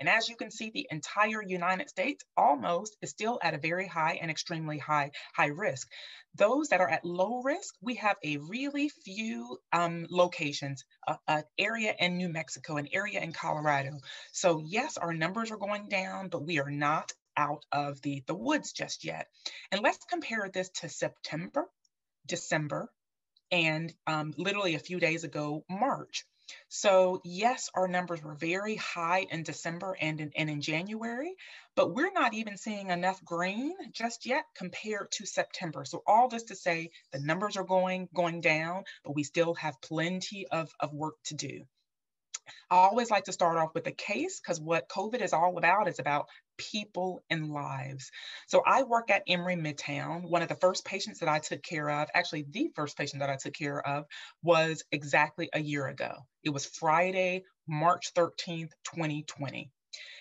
And as you can see, the entire United States almost is still at a very high and extremely high, high risk. Those that are at low risk, we have a really few um, locations, an area in New Mexico, an area in Colorado. So yes, our numbers are going down, but we are not out of the, the woods just yet. And let's compare this to September, December, and um, literally a few days ago, March. So yes, our numbers were very high in December and in, and in January, but we're not even seeing enough green just yet compared to September. So all this to say the numbers are going, going down, but we still have plenty of, of work to do. I always like to start off with a case because what COVID is all about is about people and lives. So I work at Emory Midtown. One of the first patients that I took care of, actually the first patient that I took care of was exactly a year ago. It was Friday, March 13th, 2020.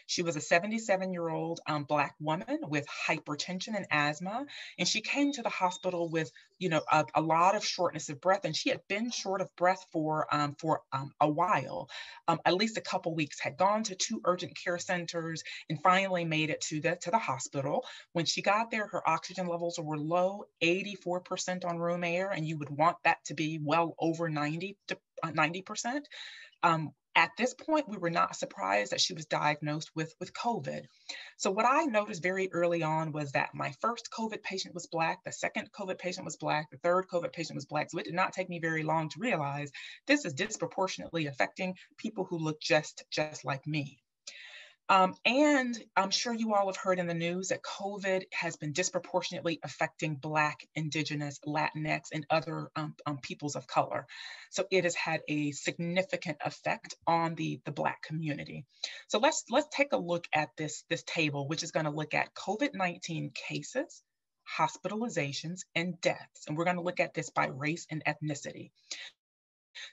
She was a 77 year old um, Black woman with hypertension and asthma. And she came to the hospital with, you know, a, a lot of shortness of breath. And she had been short of breath for, um, for um, a while, um, at least a couple weeks, had gone to two urgent care centers and finally made it to the, to the hospital. When she got there, her oxygen levels were low, 84% on room air, and you would want that to be well over 90 to 90%. Um, at this point, we were not surprised that she was diagnosed with, with COVID. So what I noticed very early on was that my first COVID patient was Black, the second COVID patient was Black, the third COVID patient was Black. So it did not take me very long to realize this is disproportionately affecting people who look just, just like me. Um, and I'm sure you all have heard in the news that COVID has been disproportionately affecting Black, Indigenous, Latinx, and other um, um, peoples of color. So it has had a significant effect on the, the Black community. So let's, let's take a look at this, this table, which is gonna look at COVID-19 cases, hospitalizations, and deaths. And we're gonna look at this by race and ethnicity.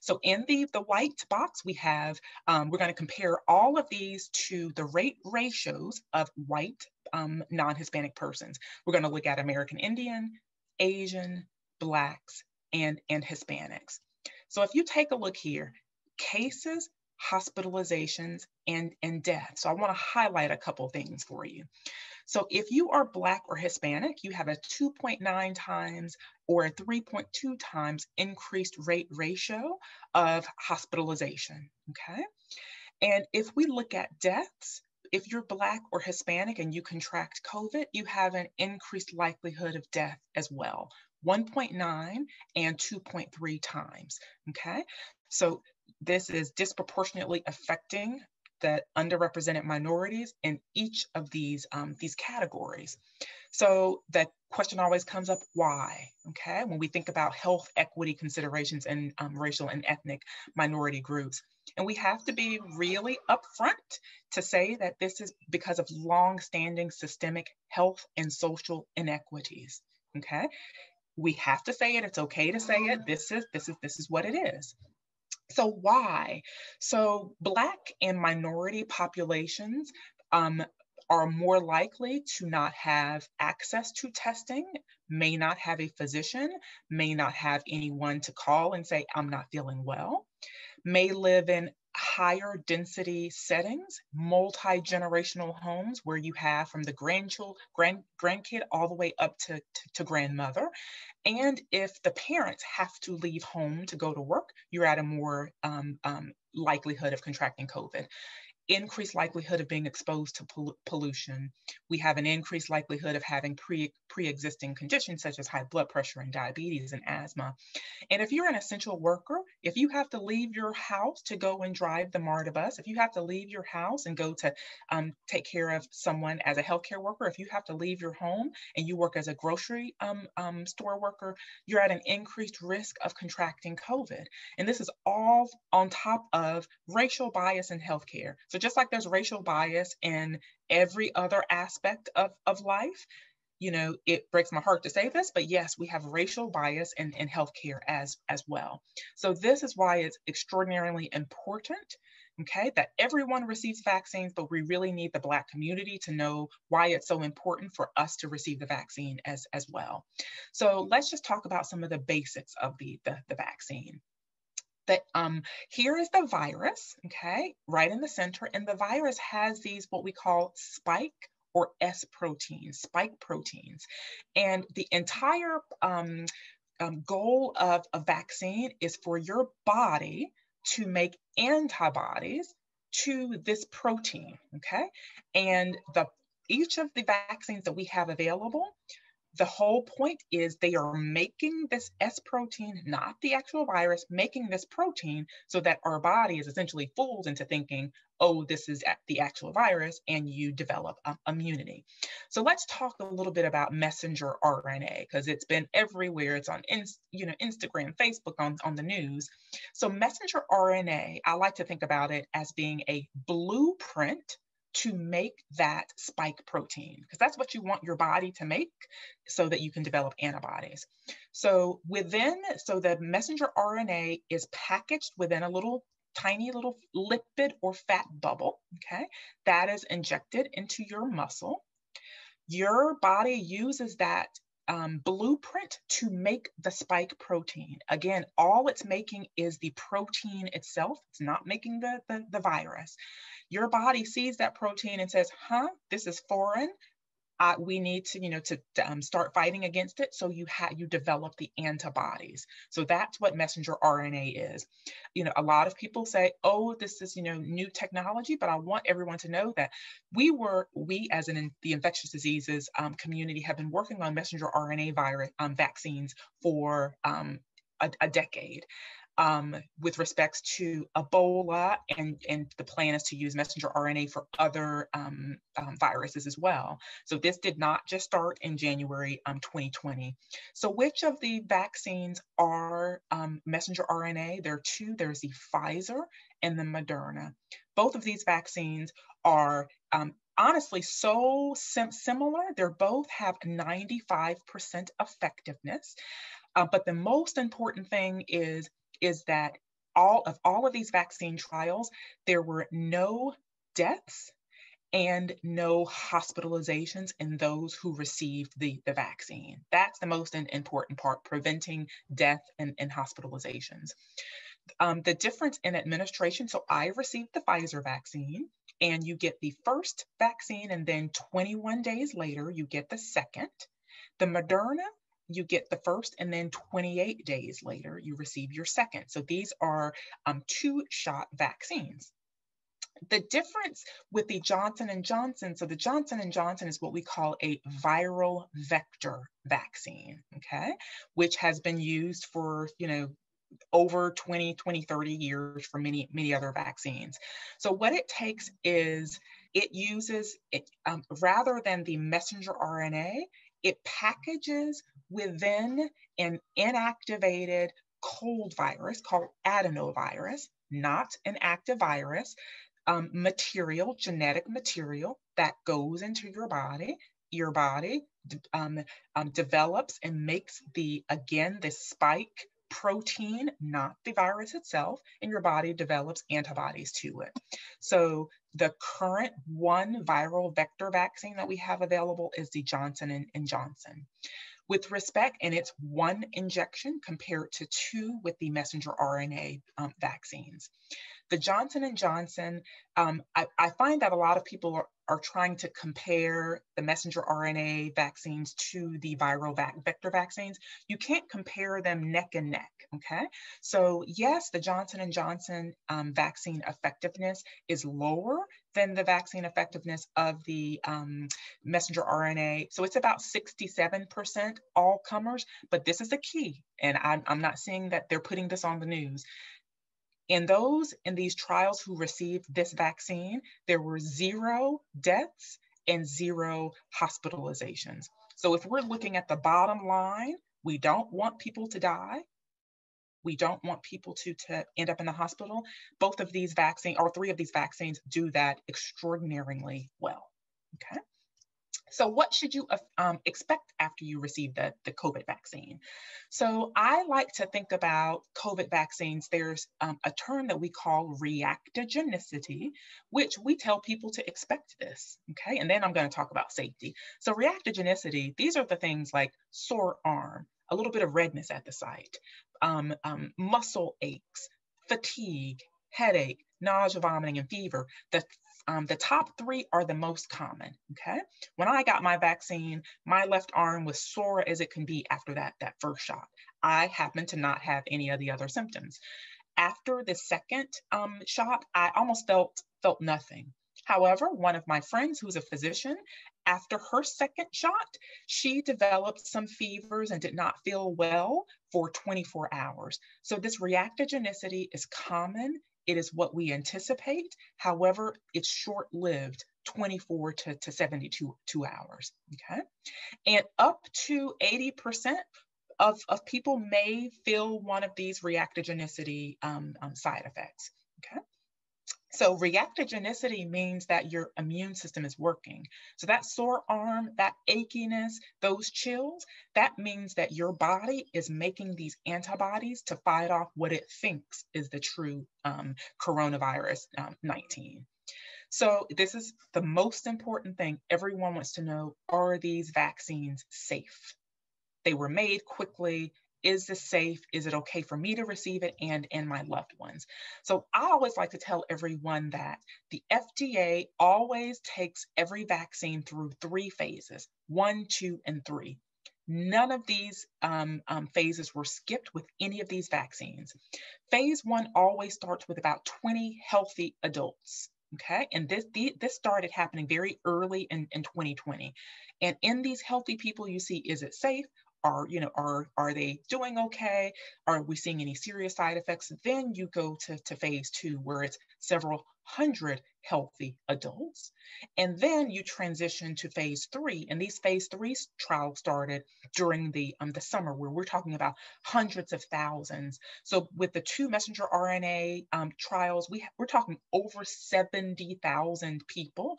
So in the, the white box, we have, um, we're going to compare all of these to the rate ratios of white um, non-Hispanic persons. We're going to look at American Indian, Asian, Blacks, and, and Hispanics. So if you take a look here, cases, hospitalizations, and, and deaths. So I want to highlight a couple things for you. So if you are Black or Hispanic, you have a 2.9 times or a 3.2 times increased rate ratio of hospitalization, okay? And if we look at deaths, if you're Black or Hispanic and you contract COVID, you have an increased likelihood of death as well, 1.9 and 2.3 times, okay? So this is disproportionately affecting that underrepresented minorities in each of these, um, these categories. So the question always comes up, why? Okay, when we think about health equity considerations in um, racial and ethnic minority groups. And we have to be really upfront to say that this is because of long-standing systemic health and social inequities, okay? We have to say it, it's okay to say it, this is, this is, this is what it is. So why? So Black and minority populations um, are more likely to not have access to testing, may not have a physician, may not have anyone to call and say, I'm not feeling well, may live in higher density settings, multi-generational homes where you have from the grandchild, grand, grandkid all the way up to, to, to grandmother. And if the parents have to leave home to go to work, you're at a more um, um, likelihood of contracting COVID increased likelihood of being exposed to pol pollution. We have an increased likelihood of having pre pre-existing conditions such as high blood pressure and diabetes and asthma. And if you're an essential worker, if you have to leave your house to go and drive the MARTA bus, if you have to leave your house and go to um, take care of someone as a healthcare worker, if you have to leave your home and you work as a grocery um, um, store worker, you're at an increased risk of contracting COVID. And this is all on top of racial bias in healthcare. So so just like there's racial bias in every other aspect of, of life, you know, it breaks my heart to say this, but yes, we have racial bias in, in healthcare as, as well. So this is why it's extraordinarily important, okay, that everyone receives vaccines, but we really need the Black community to know why it's so important for us to receive the vaccine as, as well. So let's just talk about some of the basics of the, the, the vaccine. That um, here is the virus, okay, right in the center, and the virus has these what we call spike or S proteins, spike proteins. And the entire um, um, goal of a vaccine is for your body to make antibodies to this protein, okay? And the each of the vaccines that we have available the whole point is they are making this S protein, not the actual virus, making this protein so that our body is essentially fooled into thinking, oh, this is the actual virus, and you develop um, immunity. So let's talk a little bit about messenger RNA because it's been everywhere. It's on you know Instagram, Facebook, on, on the news. So messenger RNA, I like to think about it as being a blueprint to make that spike protein because that's what you want your body to make so that you can develop antibodies. So within, so the messenger RNA is packaged within a little tiny little lipid or fat bubble, okay? That is injected into your muscle. Your body uses that um, blueprint to make the spike protein. Again, all it's making is the protein itself. It's not making the, the, the virus. Your body sees that protein and says, huh, this is foreign. We need to, you know, to um, start fighting against it. So you have you develop the antibodies. So that's what messenger RNA is. You know, a lot of people say, "Oh, this is you know new technology," but I want everyone to know that we were we as in the infectious diseases um, community have been working on messenger RNA virus um, vaccines for um, a, a, decade um, with respects to Ebola, and, and the plan is to use messenger RNA for other um, um, viruses as well. So this did not just start in January 2020. Um, so which of the vaccines are um, messenger RNA? There are two, there's the Pfizer and the Moderna. Both of these vaccines are um, honestly so sim similar. They both have 95% effectiveness. Uh, but the most important thing is is that all of all of these vaccine trials, there were no deaths and no hospitalizations in those who received the, the vaccine. That's the most important part, preventing death and, and hospitalizations. Um, the difference in administration, so I received the Pfizer vaccine, and you get the first vaccine, and then 21 days later, you get the second. The Moderna, you get the first and then 28 days later you receive your second. So these are um, two shot vaccines. The difference with the johnson and johnson so the johnson and johnson is what we call a viral vector vaccine okay? Which has been used for you know over 20 20 30 years for many many other vaccines. So what it takes is it uses it um, rather than the messenger rna it packages within an inactivated cold virus called adenovirus, not an active virus, um, material, genetic material that goes into your body. Your body um, um, develops and makes the, again, the spike protein, not the virus itself, and your body develops antibodies to it. So the current one viral vector vaccine that we have available is the Johnson and, Johnson with respect, and it's one injection compared to two with the messenger RNA um, vaccines. The Johnson & Johnson, um, I, I, find that a lot of people are, are trying to compare the messenger RNA vaccines to the viral vac vector vaccines. You can't compare them neck and neck, okay? So yes, the Johnson & Johnson um, vaccine effectiveness is lower than the vaccine effectiveness of the um, messenger RNA. So it's about 67% all comers, but this is the key. And I'm, I'm not saying that they're putting this on the news. In those in these trials who received this vaccine, there were zero deaths and zero hospitalizations. So if we're looking at the bottom line, we don't want people to die. We don't want people to, to end up in the hospital. Both of these vaccines, or three of these vaccines, do that extraordinarily well. Okay. So what should you uh, um, expect after you receive the, the COVID vaccine? So I like to think about COVID vaccines. There's um, a term that we call reactogenicity, which we tell people to expect this, okay? And then I'm gonna talk about safety. So reactogenicity, these are the things like sore arm, a little bit of redness at the site, um, um muscle aches, fatigue, headache, nausea, vomiting, and fever. The um, the top three are the most common. Okay. When I got my vaccine, my left arm was sore as it can be after that, that first shot. I happen to not have any of the other symptoms. After the second um, shot, I almost felt felt nothing. However, one of my friends who's a physician, after her second shot, she developed some fevers and did not feel well for 24 hours. So this reactogenicity is common it is what we anticipate. However, it's short lived 24 to, to 72 two hours. Okay. And up to 80% of, of people may feel one of these reactogenicity um, um, side effects. So reactogenicity means that your immune system is working. So that sore arm, that achiness, those chills, that means that your body is making these antibodies to fight off what it thinks is the true um, coronavirus um, 19. So this is the most important thing everyone wants to know, are these vaccines safe? They were made quickly is this safe? Is it okay for me to receive it and and my loved ones? So I always like to tell everyone that the FDA always takes every vaccine through three phases, one, two, and three. None of these um, um, phases were skipped with any of these vaccines. Phase one always starts with about 20 healthy adults. Okay, and this this started happening very early in, in 2020. And in these healthy people, you see, is it safe? Are you know are are they doing okay? Are we seeing any serious side effects? Then you go to, to phase two where it's several hundred healthy adults. And then you transition to phase three and these phase three trials started during the um, the summer where we're talking about hundreds of thousands. So with the two messenger rna um, trials we we're talking over 70000 people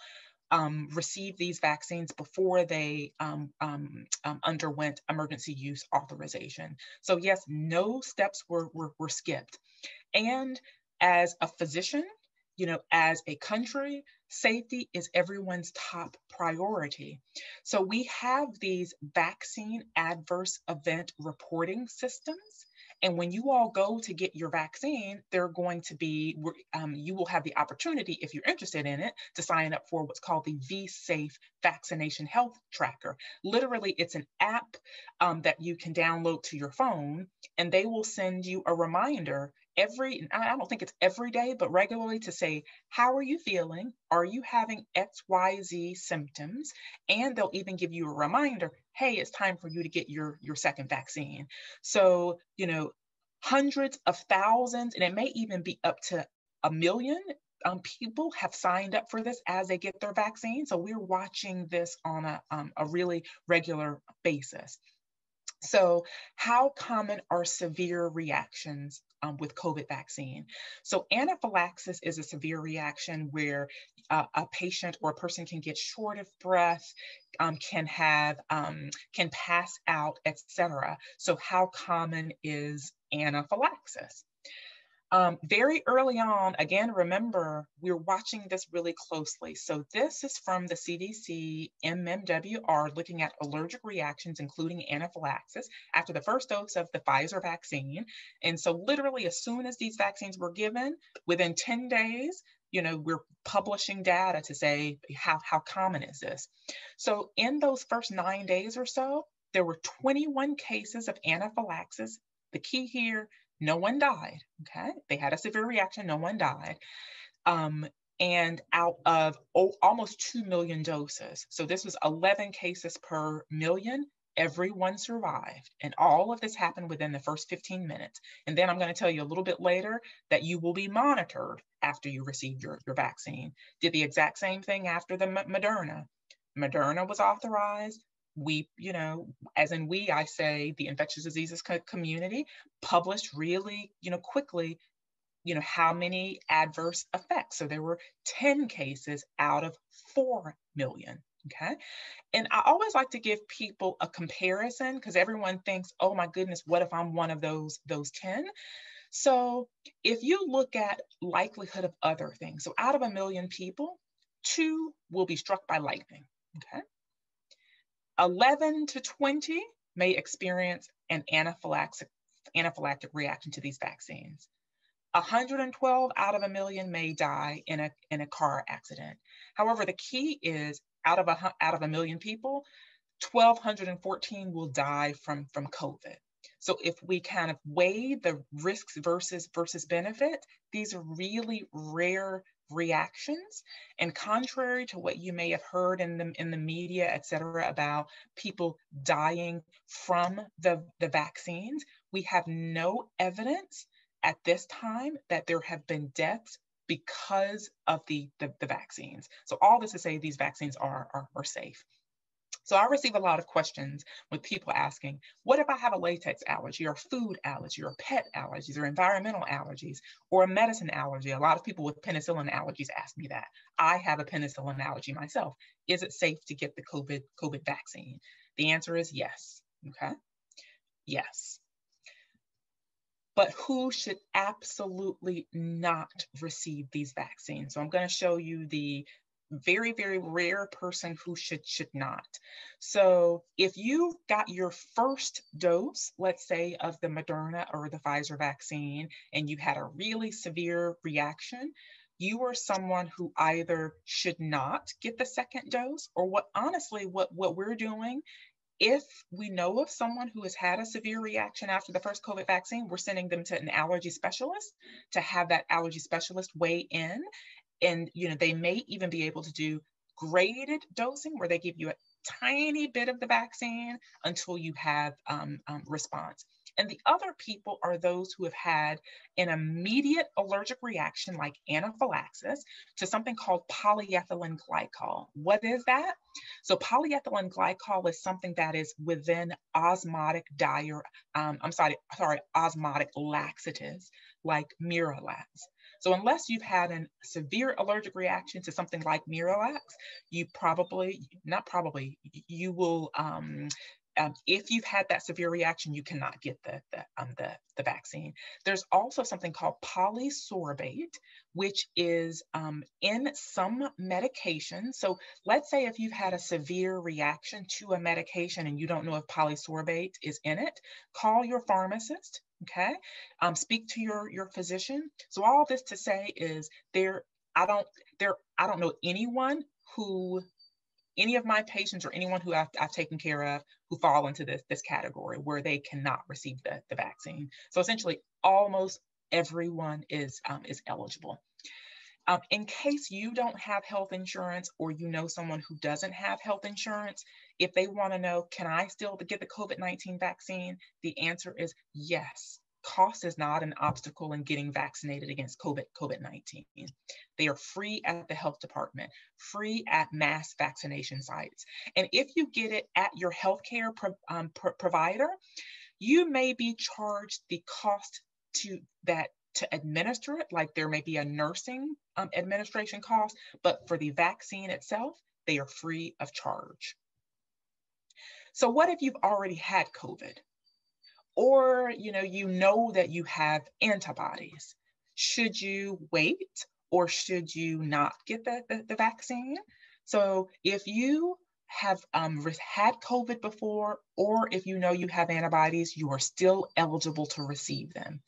um, received these vaccines before they um, um, um, underwent emergency use authorization. So yes, no steps were, were, were skipped. And as a physician, you know, as a country, safety is everyone's top priority. So we have these vaccine adverse event reporting systems and when you all go to get your vaccine, they're going to be, um, you will have the opportunity, if you're interested in it, to sign up for what's called the vSafe Vaccination Health Tracker. Literally, it's an app um, that you can download to your phone, and they will send you a reminder every, I don't think it's every day, but regularly to say, how are you feeling? Are you having XYZ symptoms? And they'll even give you a reminder, hey, it's time for you to get your, your second vaccine. So, you know, hundreds of thousands, and it may even be up to a million um, people have signed up for this as they get their vaccine. So we're watching this on a, um, a really regular basis. So, how common are severe reactions um, with COVID vaccine? So, anaphylaxis is a severe reaction where uh, a patient or a person can get short of breath, um, can have, um, can pass out, etc. So, how common is anaphylaxis? Um, very early on, again, remember, we're watching this really closely. So this is from the CDC MMWR looking at allergic reactions, including anaphylaxis, after the first dose of the Pfizer vaccine. And so literally as soon as these vaccines were given, within 10 days, you know, we're publishing data to say how, how common is this? So in those first nine days or so, there were 21 cases of anaphylaxis. The key here, no one died. Okay. They had a severe reaction. No one died. Um, and out of oh, almost 2 million doses. So this was 11 cases per million. Everyone survived. And all of this happened within the first 15 minutes. And then I'm going to tell you a little bit later that you will be monitored after you receive your, your vaccine. Did the exact same thing after the Moderna. Moderna was authorized we, you know, as in we, I say the infectious diseases co- community published really, you know, quickly, you know, how many adverse effects. So there were 10 cases out of 4 million. Okay. And I always like to give people a comparison because everyone thinks, oh my goodness, what if I'm one of those, those 10? So if you look at likelihood of other things, so out of a million people, two will be struck by lightning. Okay. 11 to 20 may experience an anaphylactic, anaphylactic reaction to these vaccines. 112 out of a million may die in a, in a car accident. However, the key is out of a, out of a million people, 1,214 will die from, from COVID. So if we kind of weigh the risks versus versus benefit, these are really rare reactions. And contrary to what you may have heard in the in the media, et cetera, about people dying from the, the vaccines, we have no evidence at this time that there have been deaths because of the, the, the vaccines. So all this to say these vaccines are, are, are safe. So I receive a lot of questions with people asking, what if I have a latex allergy or food allergy or pet allergies or environmental allergies or a medicine allergy? A lot of people with penicillin allergies ask me that. I have a penicillin allergy myself. Is it safe to get the COVID, COVID vaccine? The answer is yes, okay? Yes. But who should absolutely not receive these vaccines? So I'm going to show you the very very rare person who should should not so if you got your first dose let's say of the moderna or the pfizer vaccine and you had a really severe reaction you are someone who either should not get the second dose or what honestly what what we're doing if we know of someone who has had a severe reaction after the first COVID vaccine, we're sending them to an allergy specialist to have that allergy specialist weigh in and you know they may even be able to do graded dosing where they give you a tiny bit of the vaccine until you have um, um, response. And the other people are those who have had an immediate allergic reaction like anaphylaxis to something called polyethylene glycol. What is that? So polyethylene glycol is something that is within osmotic dire, um, I'm sorry, sorry, osmotic laxatives like Miralax. So unless you've had a severe allergic reaction to something like Miralax, you probably, not probably, you will, um, um, if you've had that severe reaction, you cannot get the, the, um, the, the vaccine. There's also something called polysorbate, which is um, in some medication. So let's say if you've had a severe reaction to a medication and you don't know if polysorbate is in it, call your pharmacist okay um, speak to your your physician so all this to say is there i don't there i don't know anyone who any of my patients or anyone who I've, I've, taken care of who fall into this this category where they cannot receive the, the vaccine so essentially almost everyone is um, is eligible um, in case you don't have health insurance or you know someone who doesn't have health insurance, if they want to know, can I still get the COVID 19 vaccine? The answer is yes. Cost is not an obstacle in getting vaccinated against COVID 19. They are free at the health department, free at mass vaccination sites. And if you get it at your healthcare pro, um, pro provider, you may be charged the cost to that to administer it, like there may be a nursing um, administration cost, but for the vaccine itself, they are free of charge. So what if you've already had COVID? Or, you know, you know that you have antibodies. Should you wait or should you not get the, the, the vaccine? So if you have um, had COVID before, or if you know you have antibodies, you are still eligible to receive them.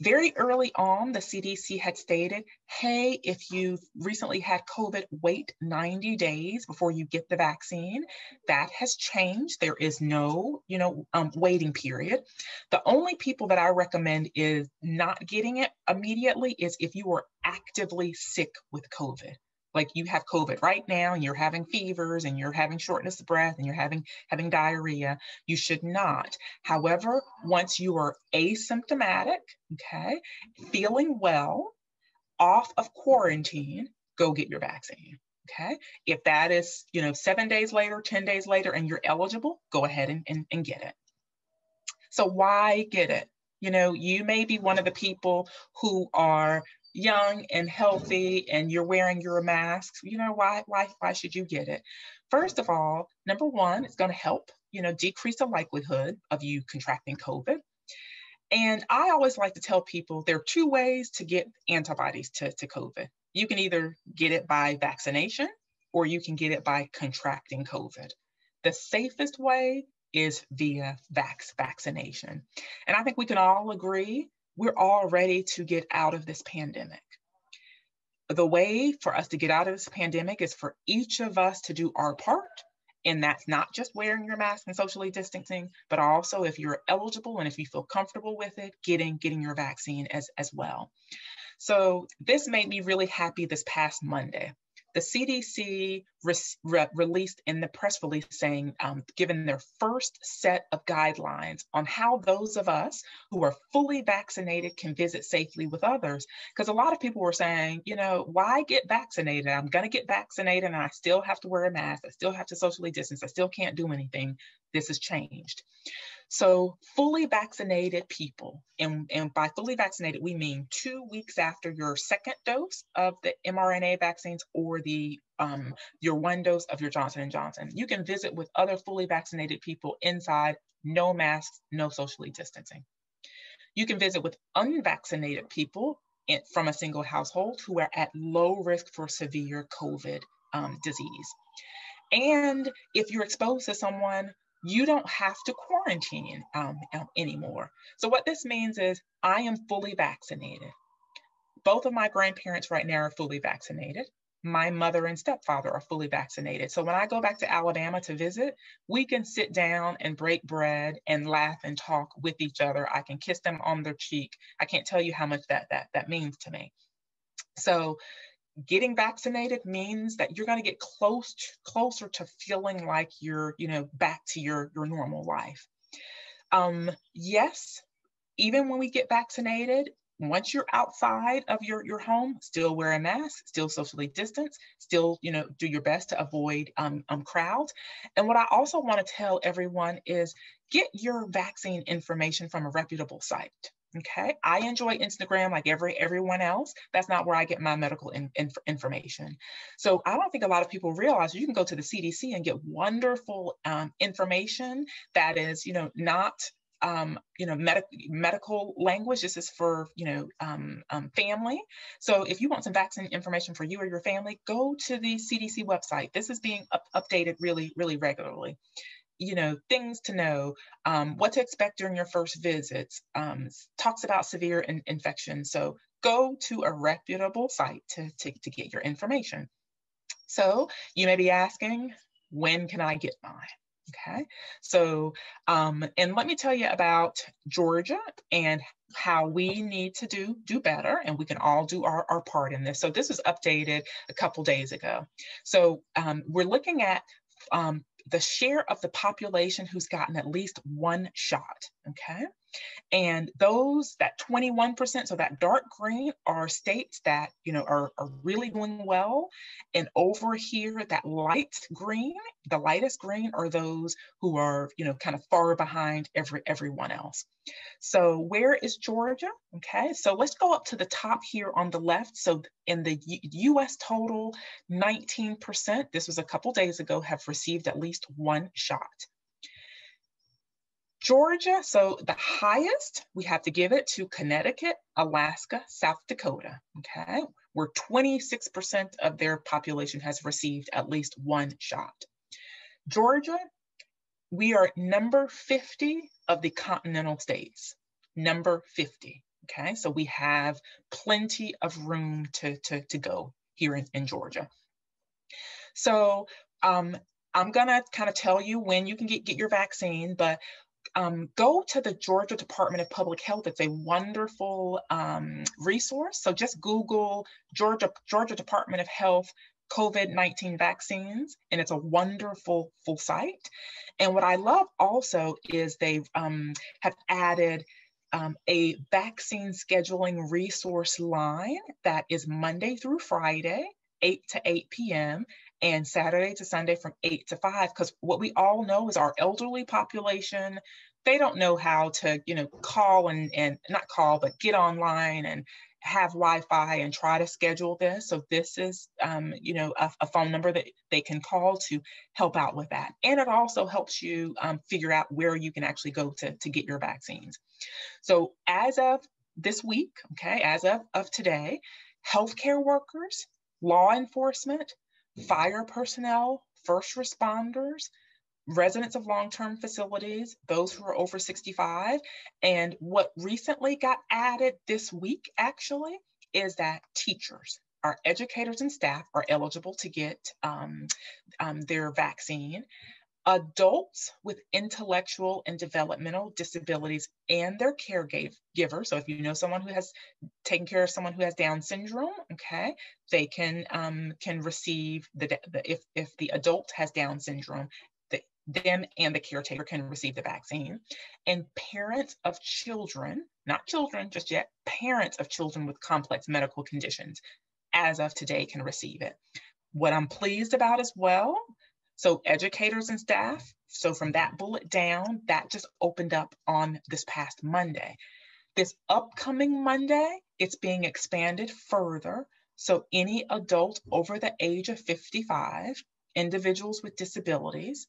Very early on, the CDC had stated, hey, if you've recently had COVID, wait 90 days before you get the vaccine. That has changed. There is no, you know, um, waiting period. The only people that I recommend is not getting it immediately is if you are actively sick with COVID like you have COVID right now and you're having fevers and you're having shortness of breath and you're having having diarrhea, you should not. However, once you are asymptomatic, okay, feeling well, off of quarantine, go get your vaccine. Okay. If that is, you know, seven days later, 10 days later, and you're eligible, go ahead and, and, and get it. So why get it? You know, you may be one of the people who are young and healthy and you're wearing your mask, you know, why, why, why should you get it? First of all, number one, it's going to help, you know, decrease the likelihood of you contracting COVID. And I always like to tell people there are two ways to get antibodies to, to COVID. You can either get it by vaccination or you can get it by contracting COVID. The safest way is via vax vaccination. And I think we can all agree we're all ready to get out of this pandemic. The way for us to get out of this pandemic is for each of us to do our part. And that's not just wearing your mask and socially distancing, but also if you're eligible and if you feel comfortable with it, getting getting your vaccine as, as well. So this made me really happy this past Monday the CDC re re released in the press release saying, um, given their first set of guidelines on how those of us who are fully vaccinated can visit safely with others. Because a lot of people were saying, you know, why get vaccinated? I'm going to get vaccinated and I still have to wear a mask. I still have to socially distance. I still can't do anything. This has changed. So fully vaccinated people, and, and by fully vaccinated, we mean two weeks after your second dose of the mRNA vaccines or the um, your one dose of your Johnson & Johnson. You can visit with other fully vaccinated people inside, no masks, no socially distancing. You can visit with unvaccinated people in, from a single household who are at low risk for severe COVID um, disease. And if you're exposed to someone you don't have to quarantine um, anymore. So what this means is I am fully vaccinated. Both of my grandparents right now are fully vaccinated. My mother and stepfather are fully vaccinated. So when I go back to Alabama to visit, we can sit down and break bread and laugh and talk with each other. I can kiss them on their cheek. I can't tell you how much that that that means to me. So getting vaccinated means that you're going to get close closer to feeling like you're you know back to your your normal life um yes even when we get vaccinated once you're outside of your your home still wear a mask still socially distance still you know do your best to avoid um, um crowds and what i also want to tell everyone is get your vaccine information from a reputable site Okay, I enjoy Instagram like every everyone else. That's not where I get my medical in, in, information. So I don't think a lot of people realize you can go to the CDC and get wonderful um, information that is, you know, not um, you know, med- medical language. This is for, you know, um, um, family. So if you want some vaccine information for you or your family, go to the CDC website. This is being up- updated really, really regularly you know, things to know, um, what to expect during your first visits, um, talks about severe in infection. So go to a reputable site to, to, to get your information. So you may be asking, when can I get mine? Okay, so, um, and let me tell you about Georgia and how we need to do do better and we can all do our, our part in this. So this was updated a couple days ago. So um, we're looking at um, the share of the population who's gotten at least one shot, okay? And those, that 21%, so that dark green are states that, you know, are, are really doing well. And over here, that light green, the lightest green are those who are, you know, kind of far behind every everyone else. So where is Georgia? Okay, so let's go up to the top here on the left. So in the U US total, 19%, this was a couple days ago, have received at least one shot. Georgia, so the highest, we have to give it to Connecticut, Alaska, South Dakota, okay? Where 26% of their population has received at least one shot. Georgia, we are number 50 of the continental states, number 50, okay? So we have plenty of room to, to, to go here in, in Georgia. So um, I'm gonna kind of tell you when you can get, get your vaccine, but um, go to the Georgia Department of Public Health. It's a wonderful um, resource. So just Google Georgia, Georgia Department of Health COVID-19 vaccines, and it's a wonderful full site. And what I love also is they um, have added um, a vaccine scheduling resource line that is Monday through Friday, 8 to 8 p.m and Saturday to Sunday from 8 to 5 because what we all know is our elderly population they don't know how to you know call and and not call but get online and have Wi-Fi and try to schedule this. So this is, um, you know, a, a, phone number that they can call to help out with that. And it also helps you um, figure out where you can actually go to, to get your vaccines. So as of this week, okay, as of, of today, healthcare workers, law enforcement, fire personnel, first responders, residents of long-term facilities, those who are over 65. And what recently got added this week actually is that teachers, our educators and staff are eligible to get um, um, their vaccine. Adults with intellectual and developmental disabilities and their caregiver. So if you know someone who has taken care of someone who has Down syndrome, okay, they can um, can receive the, the if if the adult has Down syndrome, them and the caretaker can receive the vaccine. And parents of children, not children just yet, parents of children with complex medical conditions, as of today, can receive it. What I'm pleased about as well, so educators and staff, so from that bullet down, that just opened up on this past Monday. This upcoming Monday, it's being expanded further. So any adult over the age of 55 individuals with disabilities,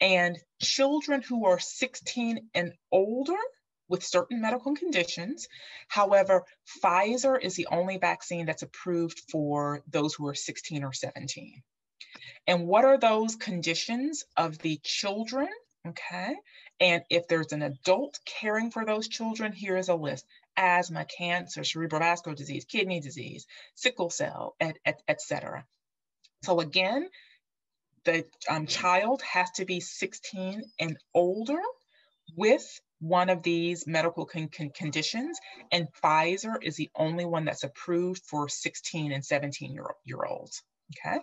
and children who are 16 and older with certain medical conditions. However, Pfizer is the only vaccine that's approved for those who are 16 or 17. And what are those conditions of the children? Okay. And if there's an adult caring for those children, here is a list asthma, cancer, cerebrovascular disease, kidney disease, sickle cell, et, et, et cetera. So again, the um, child has to be 16 and older with one of these medical con con conditions, and Pfizer is the only one that's approved for 16 and 17 year, year olds. Okay,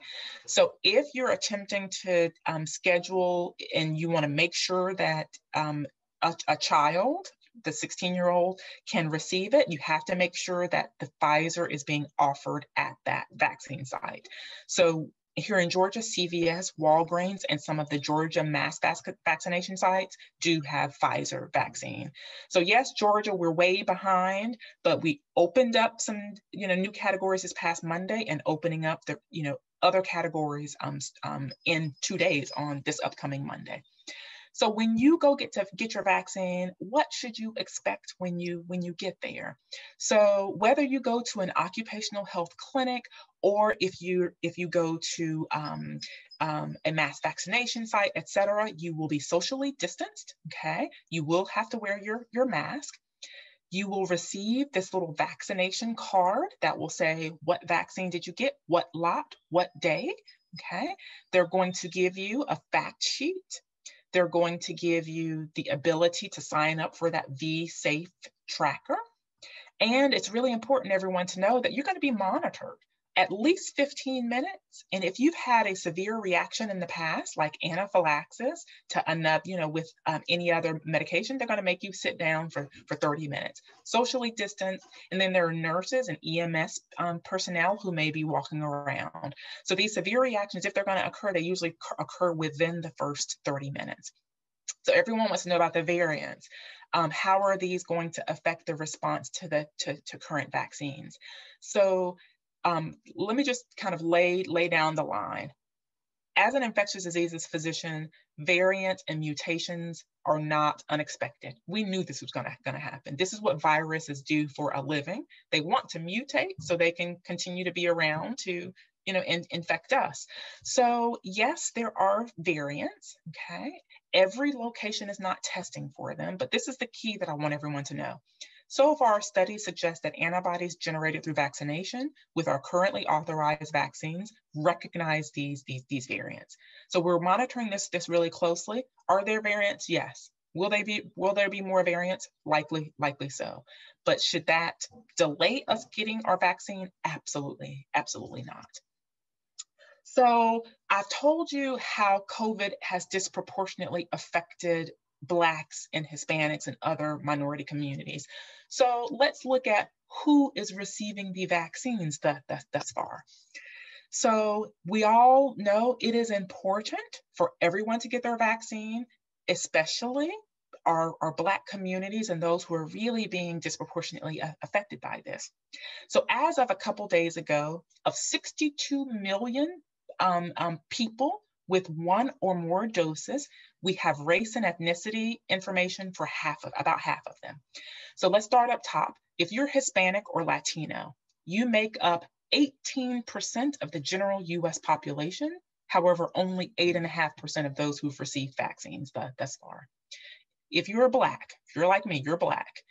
so if you're attempting to um, schedule and you want to make sure that um, a, a child the 16 year old can receive it, you have to make sure that the Pfizer is being offered at that vaccine site. So here in Georgia, CVS, Walgreens, and some of the Georgia mass vaccination sites do have Pfizer vaccine. So yes, Georgia, we're way behind, but we opened up some, you know, new categories this past Monday and opening up the, you know, other categories um, um, in two days on this upcoming Monday. So when you go get to get your vaccine, what should you expect when you when you get there? So whether you go to an occupational health clinic or if you if you go to um, um, a mass vaccination site, etc., you will be socially distanced. Okay, you will have to wear your your mask. You will receive this little vaccination card that will say what vaccine did you get, what lot, what day. Okay, they're going to give you a fact sheet they're going to give you the ability to sign up for that V-Safe tracker. And it's really important, everyone, to know that you're going to be monitored at least 15 minutes. And if you've had a severe reaction in the past, like anaphylaxis to another, you know, with um, any other medication, they're going to make you sit down for, for 30 minutes, socially distanced. And then there are nurses and EMS um, personnel who may be walking around. So these severe reactions, if they're going to occur, they usually occur within the first 30 minutes. So everyone wants to know about the variants. Um, how are these going to affect the response to the to, to current vaccines? So um, let me just kind of lay, lay down the line. As an infectious diseases physician, variants and mutations are not unexpected. We knew this was gonna, gonna happen. This is what viruses do for a living. They want to mutate so they can continue to be around to you know, in, infect us. So yes, there are variants, okay? Every location is not testing for them, but this is the key that I want everyone to know. So far, studies suggest that antibodies generated through vaccination with our currently authorized vaccines recognize these, these, these variants. So we're monitoring this, this really closely. Are there variants? Yes. Will they be will there be more variants? Likely, likely so. But should that delay us getting our vaccine? Absolutely, absolutely not. So I've told you how COVID has disproportionately affected Blacks and Hispanics and other minority communities. So let's look at who is receiving the vaccines thus, far. So we all know it is important for everyone to get their vaccine, especially our, our Black communities and those who are really being disproportionately affected by this. So as of a couple days ago, of 62 million um, um, people with one or more doses, we have race and ethnicity information for half of, about half of them. So let's start up top. If you're Hispanic or Latino, you make up 18% of the general US population However, only 8.5% of those who've received vaccines thus far. If you're black, if you're like me, you're black,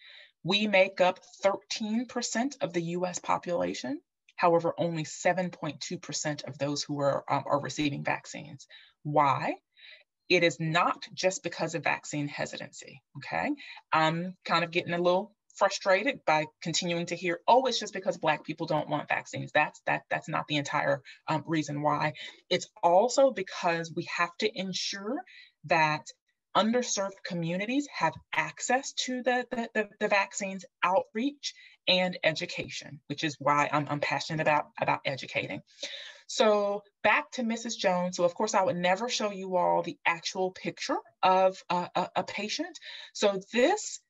we make up 13% of the US population. However, only 7.2% of those who are, um, are receiving vaccines. Why? It is not just because of vaccine hesitancy, okay? I'm kind of getting a little frustrated by continuing to hear, oh, it's just because Black people don't want vaccines. That's that that's not the entire um, reason why. It's also because we have to ensure that underserved communities have access to the, the, the, the vaccines outreach and education, which is why I'm, I'm passionate about, about educating. So back to Mrs. Jones. So of course I would never show you all the actual picture of a, a, a patient. So this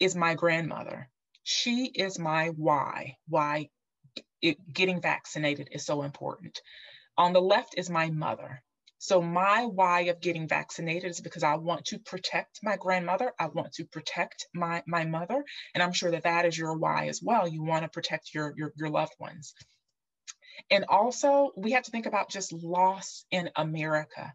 is my grandmother. She is my why, why it, getting vaccinated is so important. On the left is my mother. So my why of getting vaccinated is because I want to protect my grandmother. I want to protect my, my mother. And I'm sure that that is your why as well. You want to protect your, your, your loved ones. And also we have to think about just loss in America.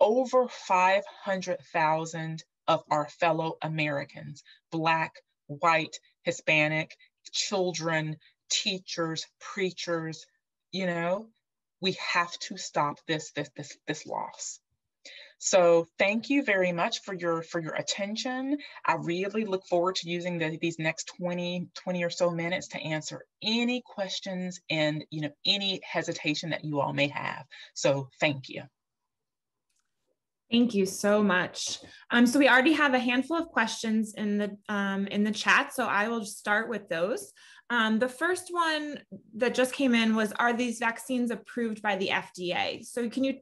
Over 500,000 of our fellow Americans, Black, white, Hispanic, children, teachers, preachers, you know, we have to stop this, this, this, this loss. So thank you very much for your for your attention. I really look forward to using the, these next 20, 20 or so minutes to answer any questions and you know any hesitation that you all may have. So thank you. Thank you so much. Um, so we already have a handful of questions in the um, in the chat, so I will start with those. Um, the first one that just came in was, are these vaccines approved by the FDA? So can you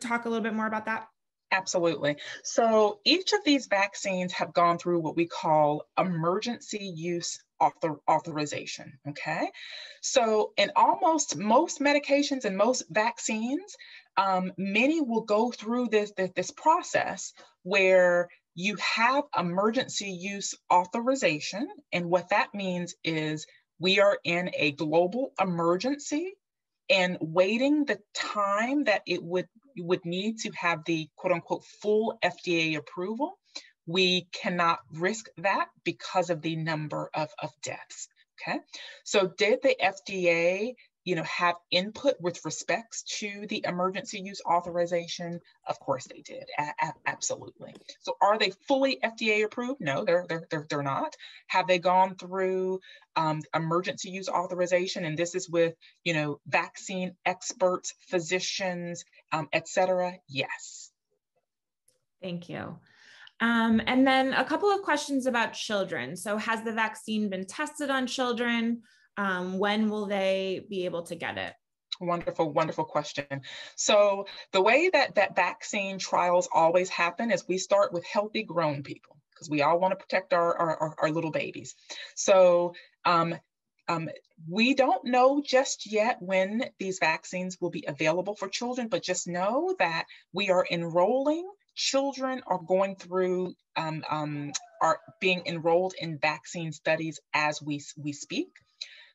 talk a little bit more about that? Absolutely. So each of these vaccines have gone through what we call emergency use author authorization. Okay. So in almost most medications and most vaccines, um, many will go through this, this, this process where you have emergency use authorization. And what that means is we are in a global emergency and waiting the time that it would would need to have the quote unquote full FDA approval, we cannot risk that because of the number of, of deaths. Okay, so did the FDA you know, have input with respects to the emergency use authorization? Of course they did, a absolutely. So are they fully FDA approved? No, they're, they're, they're, they're not. Have they gone through um, emergency use authorization? And this is with, you know, vaccine experts, physicians, um, et cetera? Yes. Thank you. Um, and then a couple of questions about children. So has the vaccine been tested on children? Um, when will they be able to get it? Wonderful, wonderful question. So the way that that vaccine trials always happen is we start with healthy grown people because we all want to protect our, our, our little babies. So um, um, we don't know just yet when these vaccines will be available for children, but just know that we are enrolling. Children are going through, um, um, are being enrolled in vaccine studies as we, we speak.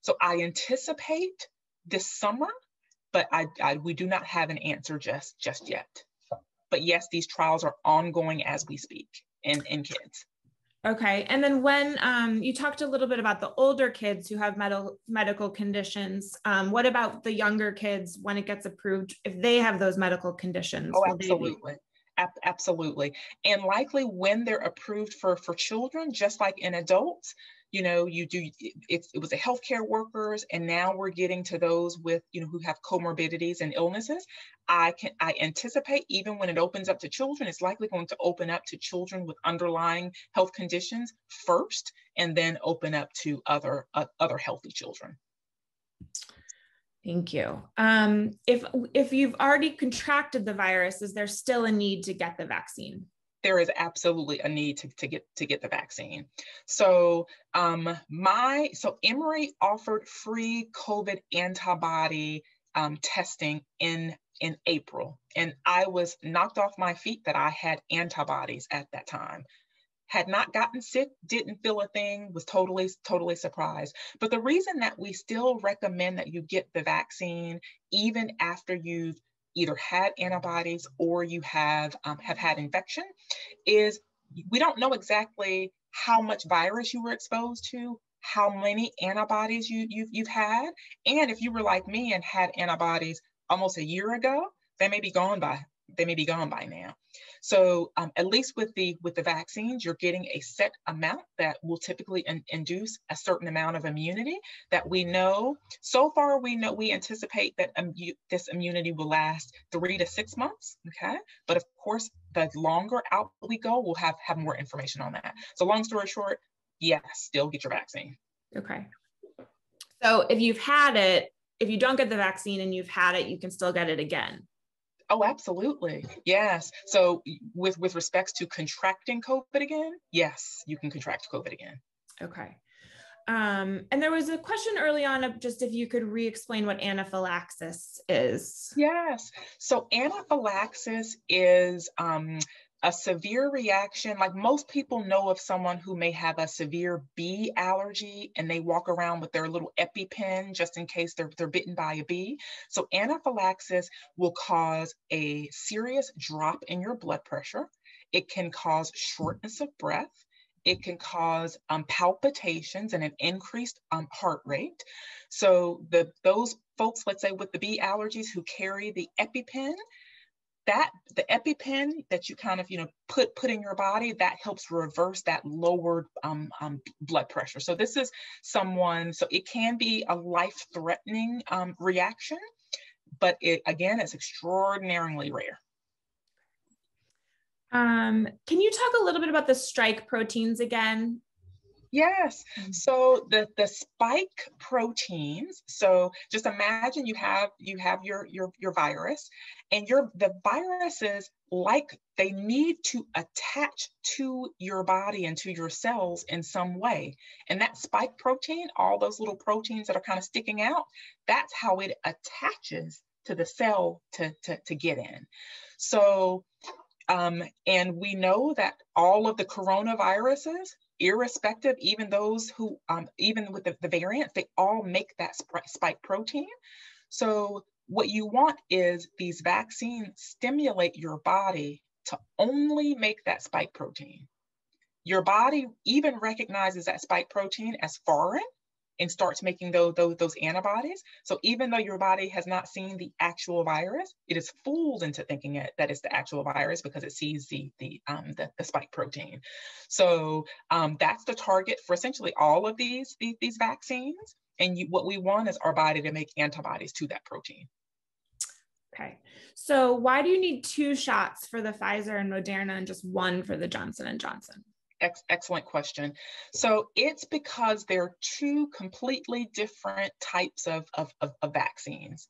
So I anticipate this summer, but I, I, we do not have an answer just just yet. But yes, these trials are ongoing as we speak in, in kids. Okay. And then when um, you talked a little bit about the older kids who have medical medical conditions, um, what about the younger kids when it gets approved? If they have those medical conditions, oh, absolutely. absolutely. And likely when they're approved for, for children, just like in adults, you know, you do, it, it was the healthcare workers, and now we're getting to those with, you know, who have comorbidities and illnesses. I can, I anticipate even when it opens up to children, it's likely going to open up to children with underlying health conditions first, and then open up to other, uh, other healthy children. Thank you. Um, if if you've already contracted the virus, is there still a need to get the vaccine? There is absolutely a need to, to get to get the vaccine. So um, my so Emory offered free COVID antibody um, testing in in April, and I was knocked off my feet that I had antibodies at that time. had not gotten sick, didn't feel a thing, was totally, totally surprised. But the reason that we still recommend that you get the vaccine, even after you've either had antibodies or you have um, have had infection, is we don't know exactly how much virus you were exposed to, how many antibodies you, you've, you've had, and if you were like me and had antibodies almost a year ago, they may be gone by they may be gone by now. So um, at least with the with the vaccines, you're getting a set amount that will typically in, induce a certain amount of immunity that we know. So far, we know we anticipate that um, you, this immunity will last three to six months. Okay, but of course, the longer out we go, we'll have have more information on that. So long story short, yes, still get your vaccine. Okay. So if you've had it, if you don't get the vaccine and you've had it, you can still get it again. Oh, absolutely. Yes. So with with respects to contracting COVID again, yes, you can contract COVID again. Okay. Um, and there was a question early on of just if you could re-explain what anaphylaxis is. Yes. So anaphylaxis is um, a severe reaction, like most people know of someone who may have a severe bee allergy and they walk around with their little EpiPen just in case they're, they're bitten by a bee. So anaphylaxis will cause a serious drop in your blood pressure. It can cause shortness of breath. It can cause um, palpitations and an increased um, heart rate. So the those folks, let's say with the bee allergies who carry the EpiPen, that the EpiPen that you kind of you know put put in your body that helps reverse that lowered um, um, blood pressure. So this is someone. So it can be a life threatening um, reaction, but it again it's extraordinarily rare. Um, can you talk a little bit about the spike proteins again? Yes. Mm-hmm. So the the spike proteins. So just imagine you have you have your your your virus, and your the viruses like they need to attach to your body and to your cells in some way. And that spike protein, all those little proteins that are kind of sticking out, that's how it attaches to the cell to to, to get in. So um, and we know that all of the coronaviruses irrespective, even those who, um, even with the, the variants, they all make that spike protein. So what you want is these vaccines stimulate your body to only make that spike protein. Your body even recognizes that spike protein as foreign and starts making those, those, those antibodies. So even though your body has not seen the actual virus, it is fooled into thinking it, that it's the actual virus because it sees the, the, um, the, the spike protein. So um, that's the target for essentially all of these, these, these vaccines. And you, what we want is our body to make antibodies to that protein. Okay. So why do you need two shots for the Pfizer and Moderna and just one for the Johnson and Johnson? Ex excellent question. So it's because they're two completely different types of, of, of, of vaccines.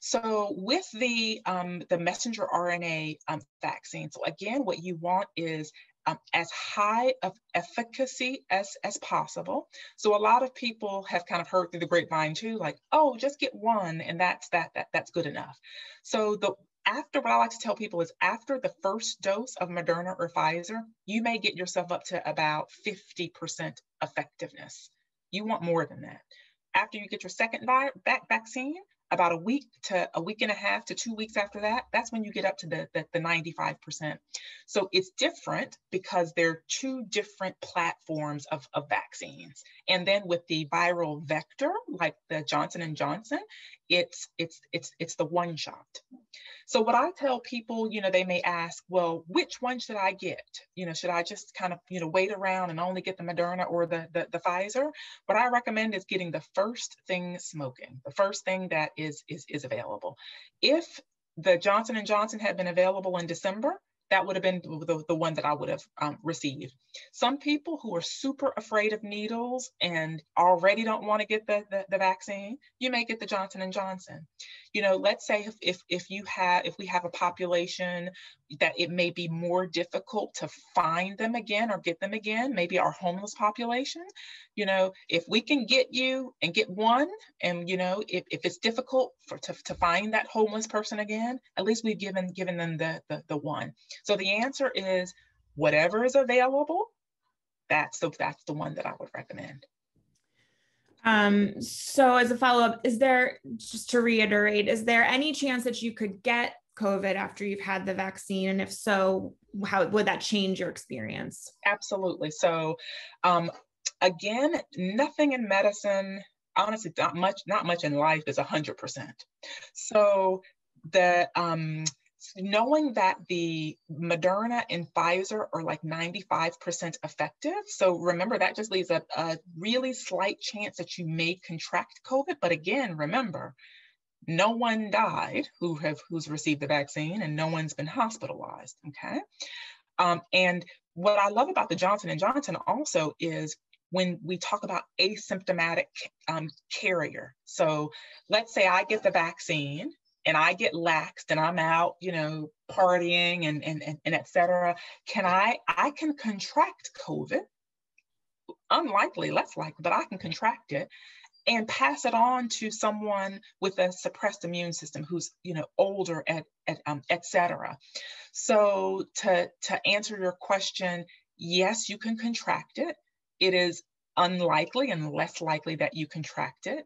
So with the um, the messenger RNA um, vaccine, so again, what you want is um, as high of efficacy as as possible. So a lot of people have kind of heard through the grapevine too, like, oh, just get one, and that's that that that's good enough. So the after what I like to tell people is after the first dose of Moderna or Pfizer, you may get yourself up to about 50% effectiveness. You want more than that. After you get your second back vaccine, about a week to a week and a half to two weeks after that, that's when you get up to the, the, the 95%. So it's different because they're two different platforms of, of vaccines. And then with the viral vector, like the Johnson and Johnson, it's it's it's it's the one shot. So what I tell people, you know, they may ask, well, which one should I get? You know, should I just kind of, you know, wait around and only get the Moderna or the, the, the Pfizer? What I recommend is getting the first thing smoking, the first thing that is is is available. If the Johnson and Johnson had been available in December, that would have been the, the one that I would have um, received. Some people who are super afraid of needles and already don't want to get the, the, the, vaccine, you may get the Johnson and Johnson. You know, let's say if, if, if you have, if we have a population that it may be more difficult to find them again or get them again, maybe our homeless population, you know, if we can get you and get one, and you know, if, if it's difficult for to, to find that homeless person again, at least we've given given them the, the, the one. So the answer is whatever is available, that's the that's the one that I would recommend. Um, so as a follow-up, is there just to reiterate, is there any chance that you could get COVID after you've had the vaccine? And if so, how would that change your experience? Absolutely. So um, again, nothing in medicine, honestly, not much, not much in life is a 100%. So the um, knowing that the Moderna and Pfizer are like 95% effective. So remember, that just leaves a, a really slight chance that you may contract COVID. But again, remember, no one died who have who's received the vaccine and no one's been hospitalized okay um, and what i love about the johnson and johnson also is when we talk about asymptomatic um, carrier so let's say i get the vaccine and I get laxed and I'm out, you know, partying and, and, and, and et cetera, can I, I can contract COVID, unlikely, less likely, but I can contract it and pass it on to someone with a suppressed immune system who's, you know, older, et, et, um, et cetera. So to, to answer your question, yes, you can contract it. It is unlikely and less likely that you contract it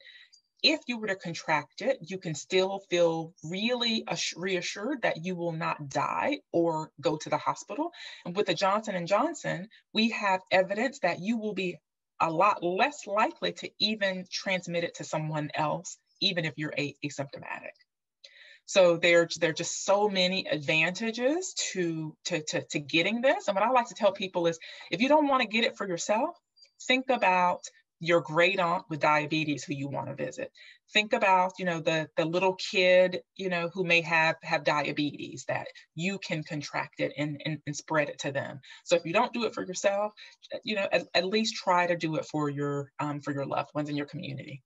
if you were to contract it, you can still feel really reassured that you will not die or go to the hospital. And with the Johnson and Johnson, we have evidence that you will be a lot less likely to even transmit it to someone else, even if you're asymptomatic. So there, there are just so many advantages to, to, to, to getting this. And what I like to tell people is if you don't want to get it for yourself, think about your great aunt with diabetes who you want to visit think about you know the the little kid you know who may have have diabetes that you can contract it and, and, and spread it to them so if you don't do it for yourself you know at, at least try to do it for your um, for your loved ones in your community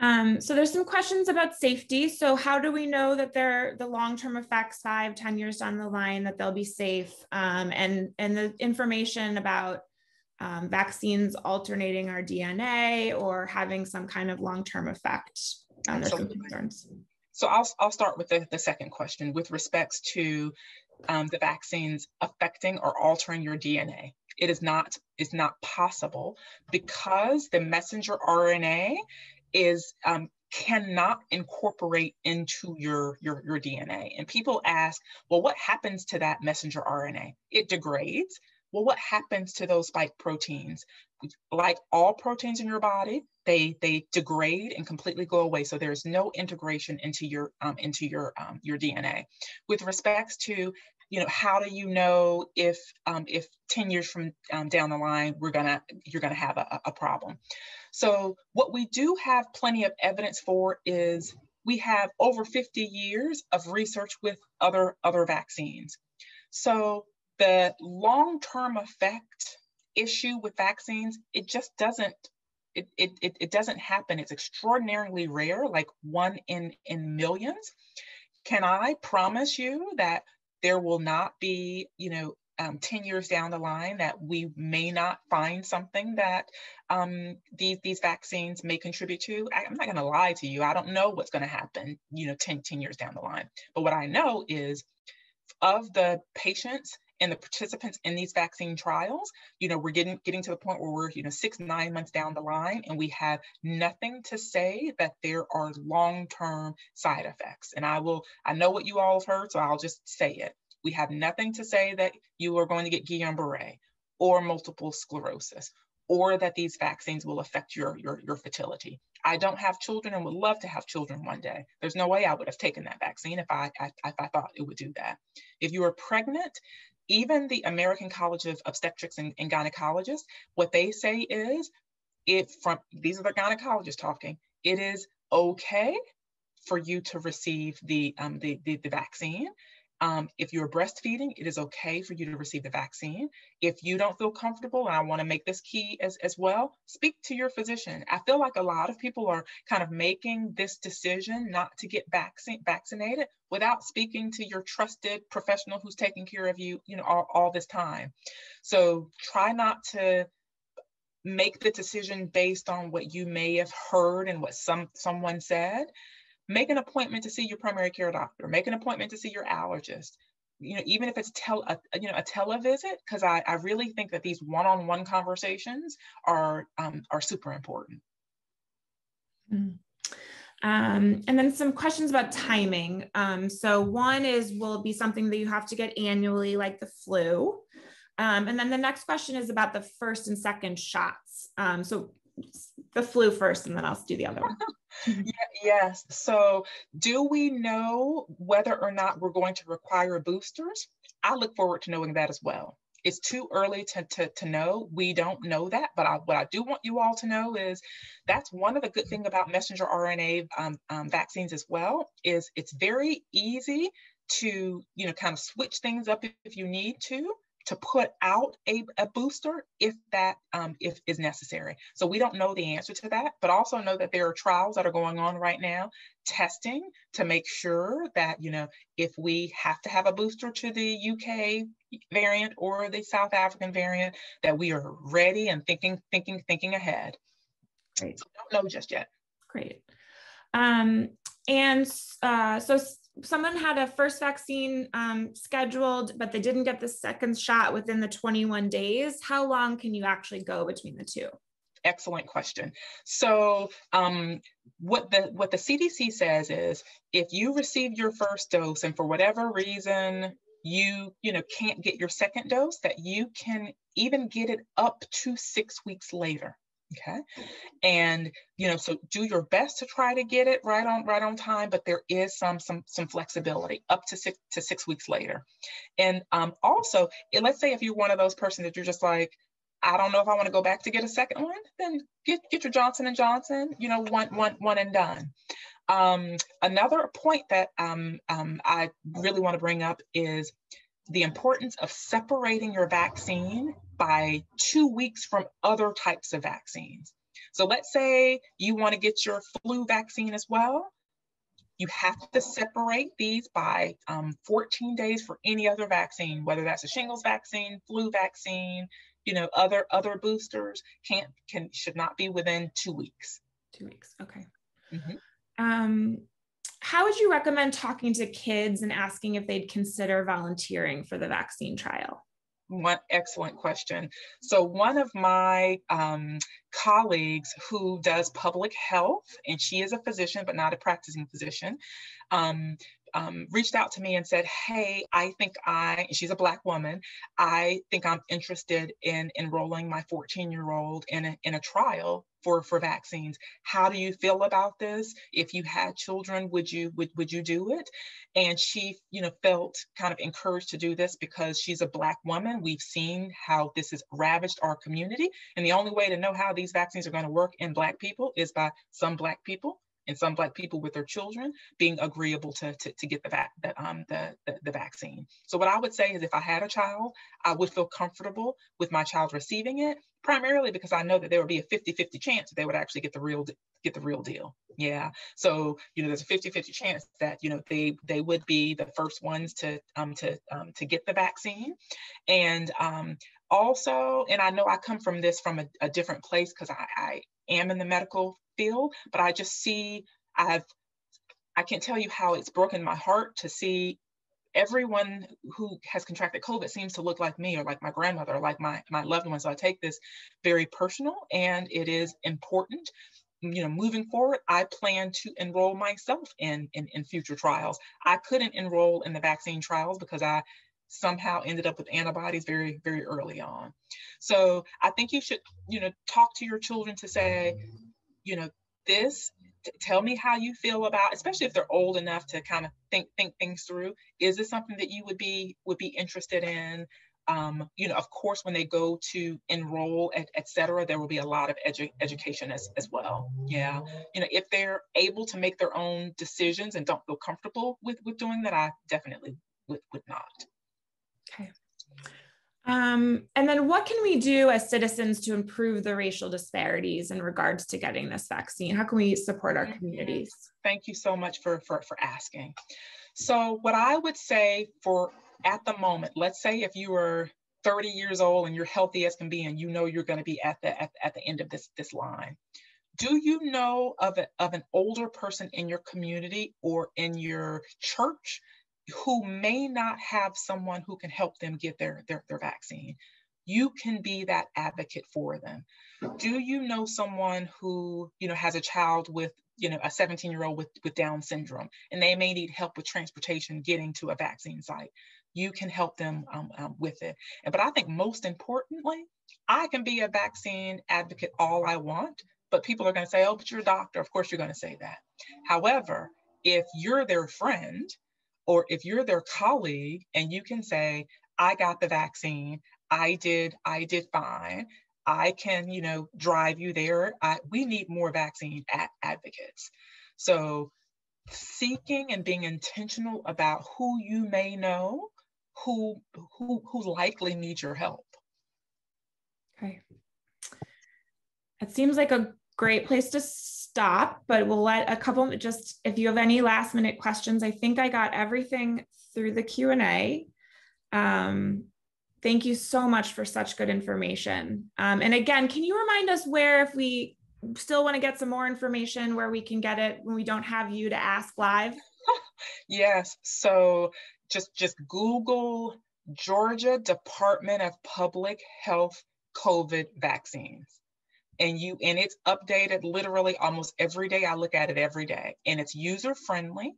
um, so there's some questions about safety. So how do we know that they're the long-term effects five, 10 years down the line that they'll be safe? Um, and, and the information about um, vaccines alternating our DNA or having some kind of long-term effect. Um, there's some concerns. So I'll, I'll start with the, the second question with respects to um, the vaccines affecting or altering your DNA. It is not, is not possible because the messenger RNA is um, cannot incorporate into your, your, your DNA. And people ask, well, what happens to that messenger RNA? It degrades well, what happens to those spike proteins? Like all proteins in your body, they they degrade and completely go away. So there's no integration into your um, into your um, your DNA. With respects to you know how do you know if um, if 10 years from um, down the line we're gonna you're gonna have a, a problem so what we do have plenty of evidence for is we have over 50 years of research with other other vaccines so the long-term effect issue with vaccines, it just doesn't, it, it, it, doesn't happen. It's extraordinarily rare, like one in, in millions. Can I promise you that there will not be, you know, um, 10 years down the line that we may not find something that um, these, these vaccines may contribute to. I, am not going to lie to you. I don't know what's going to happen, you know, 10, 10 years down the line. But what I know is of the patients and the participants in these vaccine trials, you know, we're getting getting to the point where we're, you know, six, nine months down the line and we have nothing to say that there are long-term side effects. And I will, I know what you all have heard, so I'll just say it. We have nothing to say that you are going to get Guillain-Barré or multiple sclerosis or that these vaccines will affect your, your, your fertility. I don't have children and would love to have children one day. There's no way I would have taken that vaccine if I, I, if I thought it would do that. If you are pregnant, even the American College of Obstetrics and, and Gynecologists, what they say is, it from these are the gynecologists talking. It is okay for you to receive the um, the, the, the vaccine. Um, if you're breastfeeding, it is okay for you to receive the vaccine. If you don't feel comfortable, and I want to make this key as, as well, speak to your physician. I feel like a lot of people are kind of making this decision not to get vaccine, vaccinated without speaking to your trusted professional who's taking care of you, you know, all, all this time. So try not to make the decision based on what you may have heard and what some someone said make an appointment to see your primary care doctor, make an appointment to see your allergist. you know, even if it's tel, a, you know, a televisit, because I, I really think that these one-on-one conversations are um, are super important. Mm. Um, and then some questions about timing. Um, so one is, will it be something that you have to get annually like the flu? Um, and then the next question is about the first and second shots. Um, so the flu first, and then I'll do the other one. yes. So do we know whether or not we're going to require boosters? I look forward to knowing that as well it's too early to, to, to know. We don't know that, but I, what I do want you all to know is that's one of the good things about messenger RNA um, um, vaccines as well, is it's very easy to, you know, kind of switch things up if, if you need to to put out a, a booster if that um, if is necessary. So we don't know the answer to that, but also know that there are trials that are going on right now testing to make sure that you know if we have to have a booster to the UK variant or the South African variant, that we are ready and thinking thinking thinking ahead. Great. So don't know just yet. Great. Um, and uh, so someone had a first vaccine um, scheduled, but they didn't get the second shot within the 21 days. How long can you actually go between the two? Excellent question. So, um, what the what the CDC says is, if you receive your first dose and for whatever reason you you know can't get your second dose, that you can even get it up to six weeks later okay and you know so do your best to try to get it right on right on time but there is some some some flexibility up to six to six weeks later and um also let's say if you're one of those person that you're just like I don't know if I want to go back to get a second one, then get, get your Johnson and Johnson, you know, one, one, one and done. Um, another point that um, um, I really want to bring up is the importance of separating your vaccine by two weeks from other types of vaccines. So let's say you want to get your flu vaccine as well. You have to separate these by um, 14 days for any other vaccine, whether that's a shingles vaccine, flu vaccine, you know, other other boosters can't can should not be within two weeks. Two weeks. Okay. Mm-hmm. Um, how would you recommend talking to kids and asking if they'd consider volunteering for the vaccine trial? One excellent question. So one of my um, colleagues who does public health, and she is a physician, but not a practicing physician, um, um, reached out to me and said, Hey, I think I, she's a Black woman, I think I'm interested in enrolling my 14 year old in a, in a trial for, for vaccines. How do you feel about this? If you had children, would you, would, would you do it? And she, you know, felt kind of encouraged to do this because she's a Black woman. We've seen how this has ravaged our community. And the only way to know how these vaccines are going to work in Black people is by some Black people and some black people with their children being agreeable to, to, to get the, vac, the, um, the, the, the, vaccine. So what I would say is if I had a child, I would feel comfortable with my child receiving it, primarily because I know that there would be a 50-50 chance that they would actually get the real get the real deal. Yeah. So, you know, there's a 50-50 chance that, you know, they they would be the first ones to um to um to get the vaccine. And um also, and I know I come from this from a, a different place because I, I am in the medical feel, but I just see, I've, I can't tell you how it's broken my heart to see everyone who has contracted COVID seems to look like me or like my grandmother or like my, my loved ones. So I take this very personal and it is important. You know, moving forward, I plan to enroll myself in, in, in future trials. I couldn't enroll in the vaccine trials because I somehow ended up with antibodies very, very early on. So I think you should, you know, talk to your children to say, you know, this tell me how you feel about especially if they're old enough to kind of think think things through is this something that you would be would be interested in? Um, you know of course when they go to enroll etc there will be a lot of edu- education as, as well. Yeah. You know if they're able to make their own decisions and don't feel comfortable with with doing that i definitely would, would not. Okay um, and then what can we do as citizens to improve the racial disparities in regards to getting this vaccine? How can we support our communities? Thank you so much for, for, for asking. So what I would say for at the moment, let's say if you were 30 years old and you're healthy as can be and you know you're going to be at the at, at the end of this this line do you know of, a, of an older person in your community or in your church who may not have someone who can help them get their, their, their vaccine. You can be that advocate for them. Do you know someone who, you know, has a child with, you know, a 17 year old with, with Down syndrome, and they may need help with transportation getting to a vaccine site? You can help them um, um, with it. And, but I think most importantly, I can be a vaccine advocate all I want, but people are going to say, oh, but you're a doctor. Of course, you're going to say that. However, if you're their friend or if you're their colleague and you can say, I got the vaccine, I did, I did fine. I can, you know, drive you there. I, we need more vaccine ad- advocates. So seeking and being intentional about who you may know who who who likely needs your help. Okay. It seems like a great place to stop, but we'll let a couple just if you have any last minute questions. I think I got everything through the Q&A. Um, thank you so much for such good information. Um, and again, can you remind us where if we still want to get some more information where we can get it when we don't have you to ask live? yes. So just just Google Georgia Department of Public Health COVID vaccines and you and it's updated literally almost every day. I look at it every day and it's user friendly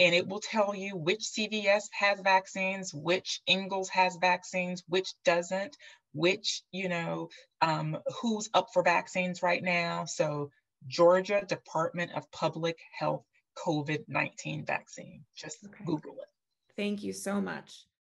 and it will tell you which cvs has vaccines which Ingles has vaccines which doesn't which you know um, who's up for vaccines right now. So georgia department of public health covid-19 vaccine. Just okay. google it. Thank you so much